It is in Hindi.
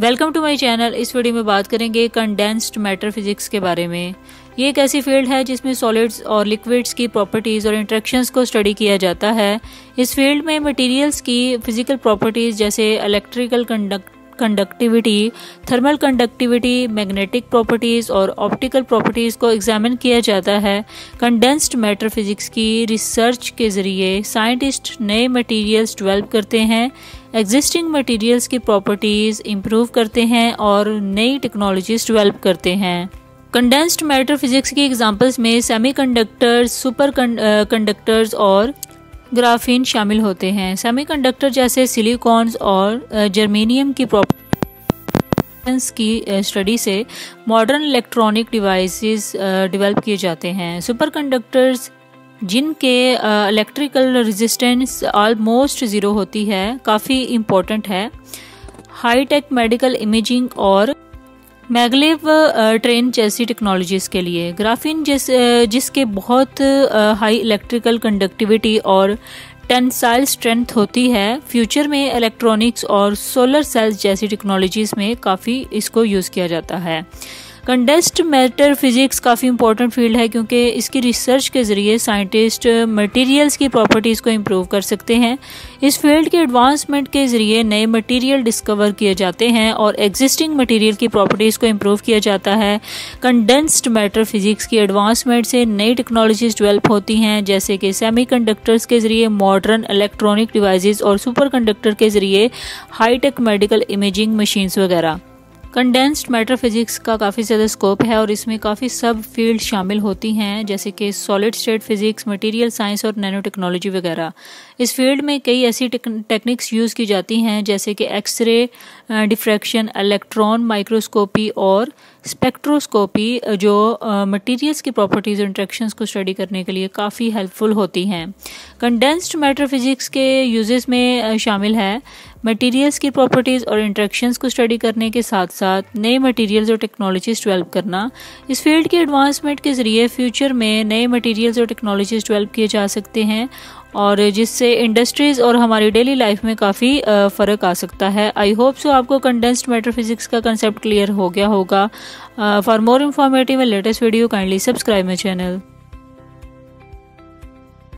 Welcome to my channel. इस वीडियो में बात करेंगे कंडेंस्ड मैटर फिजिक्स के बारे में। ये एक ऐसी फ़ील्ड है जिसमें सॉलिड्स और लिक्विड्स की प्रॉपर्टीज़ और इंट्रैक्शंस को स्टडी किया जाता है। इस फ़ील्ड में मटेरियल्स की फ़िज़िकल प्रॉपर्टीज़ जैसे electrical conduct conductivity thermal conductivity magnetic properties और ऑप्टिकल प्रॉपर्टीज़ को एग्जामिन किया जाता है। कंडेंस्ड मैटर फिजिक्स की रिसर्च के ज़रिए साइंटिस्ट नए मटेरियल्स डेवलप करते हैं। एग्जिस्टिंग मटेरियल्स की प्रॉपर्टीज़ इम्प्रूव करते हैं और नई टेक्नोलॉजीज़ डेवलप करते हैं। कंडेंस्ड मैटर फिजिक्स की एग्जांपल्स में सेमीकंडक्टर्स सुपर कंडक्टर्स और ग्राफीन शामिल होते हैं। सेमीकंडक्टर जैसे सिलिकॉन्स और जर्मेनियम की प्रॉपर्टीज़ की स्टडी से मॉडर्न इलेक्ट्रॉनिक डिवाइसेस डेवलप किए जाते हैं। सुपर कंडक्टर्स जिनके इलेक्ट्रिकल रेजिस्टेंस ऑलमोस्ट ज़ीरो होती है, काफ़ी इम्पोर्टेंट है। हाई टेक मेडिकल इमेजिंग और मैगलेव ट्रेन जैसी टेक्नोलॉजीज़ के लिए। ग्राफिन जिस जिसके बहुत हाई इलेक्ट्रिकल कंडक्टिविटी और टेंसाइल स्ट्रेंथ होती है फ्यूचर में इलेक्ट्रॉनिक्स और सोलर सेल्स जैसी टेक्नोलॉजीज़ में काफ़ी इसको यूज़ किया जाता है। कंडेस्ड मैटर फिजिक्स काफ़ी इंपॉर्टेंट फ़ील्ड है क्योंकि इसकी रिसर्च के ज़रिए साइंटिस्ट मटेरियल्स की प्रॉपर्टीज़ को इम्प्रूव कर सकते हैं। इस फ़ील्ड के एडवांसमेंट के ज़रिए नए मटेरियल डिस्कवर किए जाते हैं और एग्जिस्टिंग मटेरियल की प्रॉपर्टीज़ को इम्प्रूव किया जाता है। कंडेंस्ड मैटर फिजिक्स की एडवांसमेंट से नई टेक्नोलॉजीज़ डेवलप होती हैं, जैसे कि सेमी के ज़रिए मॉडर्न इलेक्ट्रॉनिक डिवाइस और सुपर के ज़रिए high tech medical imaging machines वगैरह। कंडेंस्ड मैटर फिजिक्स का काफ़ी ज़्यादा स्कोप है और इसमें काफ़ी सब फ़ील्ड शामिल होती हैं, जैसे कि solid state physics material science और नैनो टेक्नोलॉजी वगैरह। इस फ़ील्ड में कई ऐसी टेक्निक्स यूज़ की जाती हैं, जैसे कि x ray diffraction electron microscopy और स्पेक्ट्रोस्कोपी जो मटेरियल्स की प्रॉपर्टीज़ इंट्रैक्शंस को स्टडी करने के लिए काफ़ी हेल्पफुल होती हैं। कंडेंस्ड मैटर फिजिक्स के यूजेस में शामिल है। मटेरियल्स की प्रॉपर्टीज़ और इंट्रैक्शंस को स्टडी करने के साथ साथ नए मटेरियल्स और टेक्नोलॉजीज़ डेवलप करना। इस फ़ील्ड के एडवांसमेंट के ज़रिए फ्यूचर में नए मटेरियल्स और टेक्नोलॉजीज़ डेवलप किए जा सकते हैं और जिससे इंडस्ट्रीज़ और हमारी डेली लाइफ में काफ़ी फ़र्क आ सकता है। आई होप सो आपको कंडेंस्ड मैटर फिजिक्स का कंसेप्ट क्लियर हो गया होगा। For more informative and latest video kindly subscribe my channel